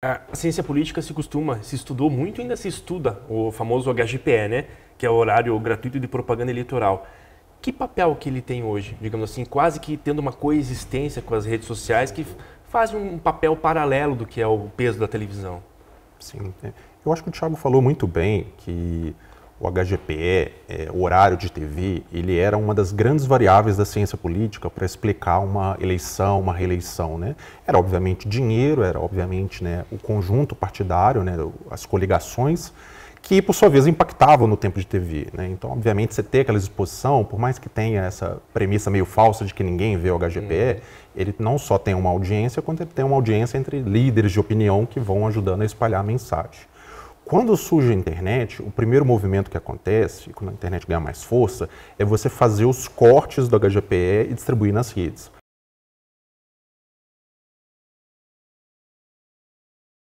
A ciência política se costuma, se estudou muito ainda se estuda o famoso HGPE, né? Que é o horário gratuito de propaganda eleitoral. Que papel que ele tem hoje, digamos assim, quase que tendo uma coexistência com as redes sociais que faz um papel paralelo do que é o peso da televisão? Sim, é. eu acho que o Thiago falou muito bem que o HGPE, é, o horário de TV, ele era uma das grandes variáveis da ciência política para explicar uma eleição, uma reeleição. Né? Era, obviamente, dinheiro, era, obviamente, né, o conjunto partidário, né, as coligações, que, por sua vez, impactavam no tempo de TV. Né? Então, obviamente, você ter aquela exposição, por mais que tenha essa premissa meio falsa de que ninguém vê o HGPE, hum. ele não só tem uma audiência, quanto ele tem uma audiência entre líderes de opinião que vão ajudando a espalhar a mensagem. Quando surge a internet, o primeiro movimento que acontece, quando a internet ganha mais força, é você fazer os cortes do HGPE e distribuir nas redes.